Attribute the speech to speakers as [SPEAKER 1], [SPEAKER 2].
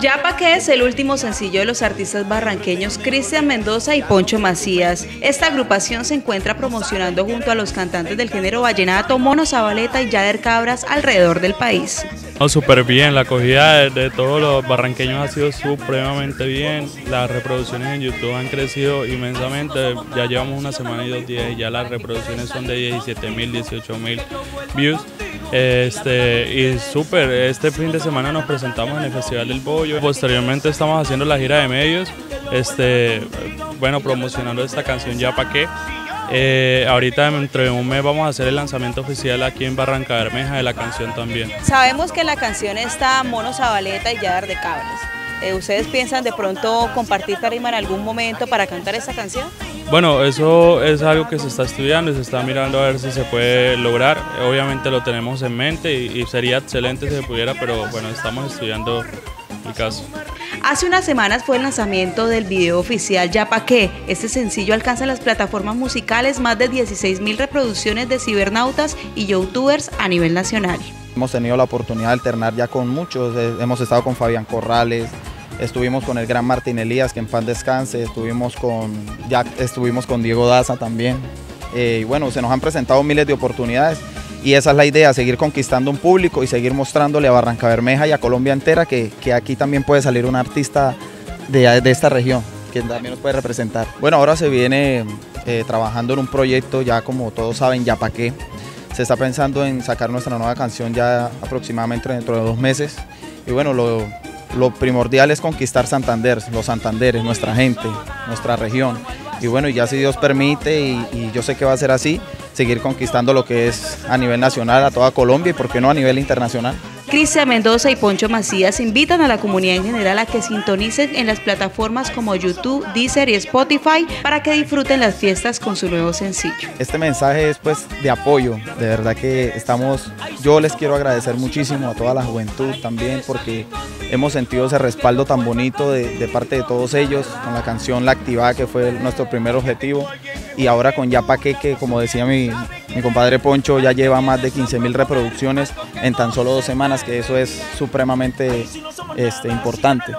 [SPEAKER 1] Ya pa' que es el último sencillo de los artistas barranqueños Cristian Mendoza y Poncho Macías. Esta agrupación se encuentra promocionando junto a los cantantes del género vallenato Mono Zabaleta y Yader Cabras alrededor del país.
[SPEAKER 2] Súper bien, la acogida de, todos los barranqueños ha sido supremamente bien. Las reproducciones en YouTube han crecido inmensamente. Ya llevamos una semana y dos días y ya las reproducciones son de 17 mil, 18 mil views. Este, y súper, este fin de semana nos presentamos en el Festival del Bollo. Posteriormente estamos haciendo la gira de medios, este, bueno, promocionando esta canción Ya Pa' qué. Eh, ahorita dentro de un mes vamos a hacer el lanzamiento oficial aquí en Barranca Bermeja de la canción también.
[SPEAKER 1] Sabemos que la canción está Mono Zabaleta y Yadar de Cabras. Eh, ¿Ustedes piensan de pronto compartir tarima en algún momento para cantar esta canción?
[SPEAKER 2] Bueno, eso es algo que se está estudiando y se está mirando a ver si se puede lograr. Obviamente lo tenemos en mente y, sería excelente si se pudiera, pero bueno, estamos estudiando el caso.
[SPEAKER 1] Hace unas semanas fue el lanzamiento del video oficial Ya Pa' qué. Este sencillo alcanza las plataformas musicales más de 16 mil reproducciones de cibernautas y youtubers a nivel nacional.
[SPEAKER 3] Hemos tenido la oportunidad de alternar ya con muchos, eh, hemos estado con Fabián Corrales, estuvimos con el gran Martín Elías, que en paz descanse, estuvimos con, ya estuvimos con Diego Daza también. Eh, y bueno, se nos han presentado miles de oportunidades y esa es la idea, seguir conquistando un público y seguir mostrándole a Barranca Bermeja y a Colombia entera que, aquí también puede salir un artista de, esta región que también nos puede representar. Bueno, ahora se viene eh, trabajando en un proyecto, ya como todos saben, ya para qué. Se está pensando en sacar nuestra nueva canción ya aproximadamente dentro de dos meses. Y bueno, lo, lo primordial es conquistar Santander, los Santanderes, nuestra gente, nuestra región. Y bueno, ya si Dios permite, y, yo sé que va a ser así, seguir conquistando lo que es a nivel nacional, a toda Colombia y por qué no a nivel internacional.
[SPEAKER 1] Cristian Mendoza y Poncho Macías invitan a la comunidad en general a que sintonicen en las plataformas como YouTube, Deezer y Spotify para que disfruten las fiestas con su nuevo sencillo.
[SPEAKER 3] Este mensaje es pues de apoyo, de verdad que estamos, yo les quiero agradecer muchísimo a toda la juventud también porque hemos sentido ese respaldo tan bonito de, parte de todos ellos con la canción La Activada que fue nuestro primer objetivo y ahora con Ya Pa' que como decía mi, mi compadre Poncho, ya lleva más de 15 mil reproducciones en tan solo dos semanas, que eso es supremamente este, importante.